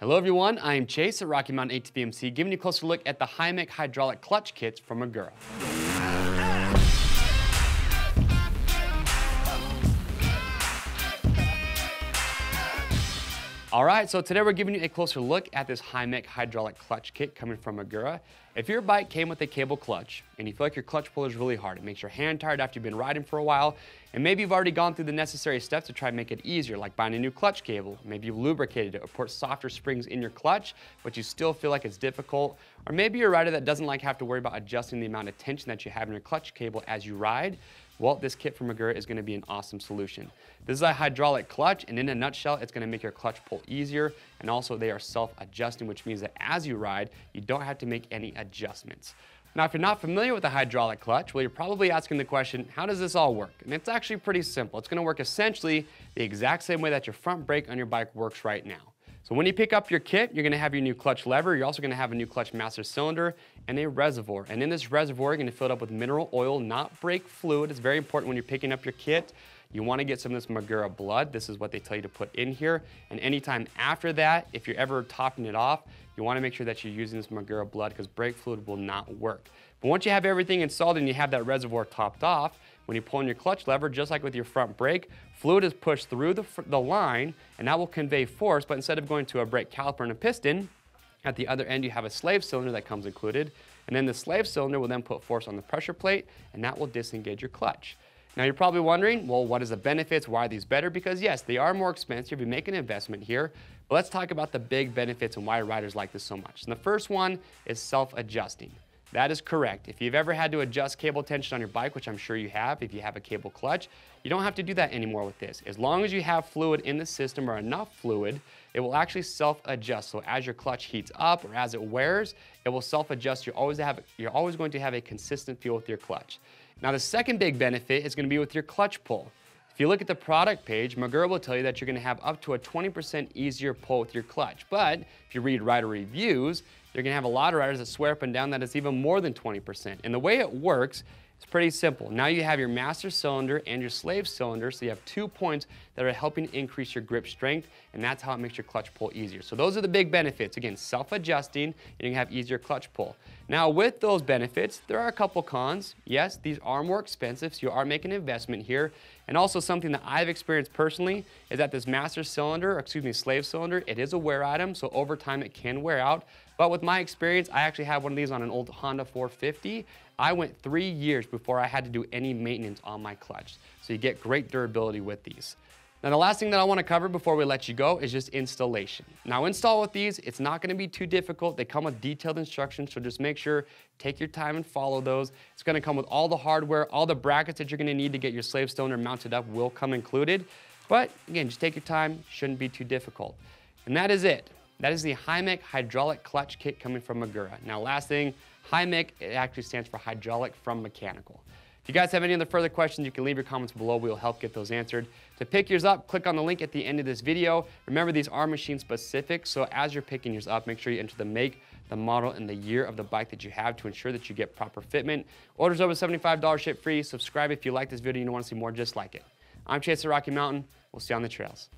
Hello everyone, I am Chase at Rocky Mountain ATVMC giving you a closer look at the Hymec hydraulic clutch kits from Magura. All right, so today we're giving you a closer look at this Hymec hydraulic clutch kit coming from Magura. If your bike came with a cable clutch and you feel like your clutch pull is really hard, it makes your hand tired after you've been riding for a while, and maybe you've already gone through the necessary steps to try and make it easier, like buying a new clutch cable, maybe you've lubricated it or put softer springs in your clutch, but you still feel like it's difficult, or maybe you're a rider that doesn't like have to worry about adjusting the amount of tension that you have in your clutch cable as you ride, well, this kit from Magura is gonna be an awesome solution. This is a hydraulic clutch, and in a nutshell, it's gonna make your clutch pull easier, and also they are self-adjusting, which means that as you ride, you don't have to make any adjustments. Now, if you're not familiar with a hydraulic clutch, well, you're probably asking the question, how does this all work? And it's actually pretty simple. It's gonna work essentially the exact same way that your front brake on your bike works right now. So when you pick up your kit, you're gonna have your new clutch lever. You're also gonna have a new clutch master cylinder and a reservoir. And in this reservoir, you're gonna fill it up with mineral oil, not brake fluid. It's very important when you're picking up your kit. You wanna get some of this Magura blood. This is what they tell you to put in here. And anytime after that, if you're ever topping it off, you wanna make sure that you're using this Magura blood because brake fluid will not work. But once you have everything installed and you have that reservoir topped off, when you pull on your clutch lever, just like with your front brake, fluid is pushed through the, the line and that will convey force, but instead of going to a brake caliper and a piston, at the other end you have a slave cylinder that comes included, and then the slave cylinder will then put force on the pressure plate and that will disengage your clutch. Now you're probably wondering, well, what is the benefits? Why are these better? Because yes, they are more expensive. You make an investment here, but let's talk about the big benefits and why riders like this so much. And the first one is self-adjusting. That is correct. If you've ever had to adjust cable tension on your bike, which I'm sure you have if you have a cable clutch, you don't have to do that anymore with this. As long as you have fluid in the system or enough fluid, it will actually self-adjust. So as your clutch heats up or as it wears, it will self-adjust. You're always, have, you're always going to have a consistent feel with your clutch. Now the second big benefit is gonna be with your clutch pull. If you look at the product page, Magura will tell you that you're gonna have up to a 20% easier pull with your clutch. But if you read rider reviews, you're gonna have a lot of riders that swear up and down that it's even more than 20%. And the way it works it's pretty simple. Now you have your master cylinder and your slave cylinder, so you have two points that are helping increase your grip strength, and that's how it makes your clutch pull easier. So those are the big benefits. Again, self-adjusting, and you can have easier clutch pull. Now with those benefits, there are a couple cons. Yes, these are more expensive, so you are making an investment here. And also something that I've experienced personally is that this master cylinder, excuse me, slave cylinder, it is a wear item, so over time it can wear out. But with my experience, I actually have one of these on an old Honda 450. I went three years before I had to do any maintenance on my clutch. So you get great durability with these. Now the last thing that I wanna cover before we let you go is just installation. Now install with these, it's not gonna be too difficult. They come with detailed instructions, so just make sure, take your time and follow those. It's gonna come with all the hardware, all the brackets that you're gonna need to get your slave cylinder mounted up will come included. But again, just take your time, shouldn't be too difficult. And that is it. That is the Hymec hydraulic clutch kit coming from Magura. Now last thing, Hymec, it actually stands for hydraulic from mechanical. If you guys have any other further questions, you can leave your comments below. We'll help get those answered. To pick yours up, click on the link at the end of this video. Remember, these are machine specific, so as you're picking yours up, make sure you enter the make, the model, and the year of the bike that you have to ensure that you get proper fitment. Orders over $75 ship free. Subscribe if you like this video and you want to see more just like it. I'm Chase at Rocky Mountain. We'll see you on the trails.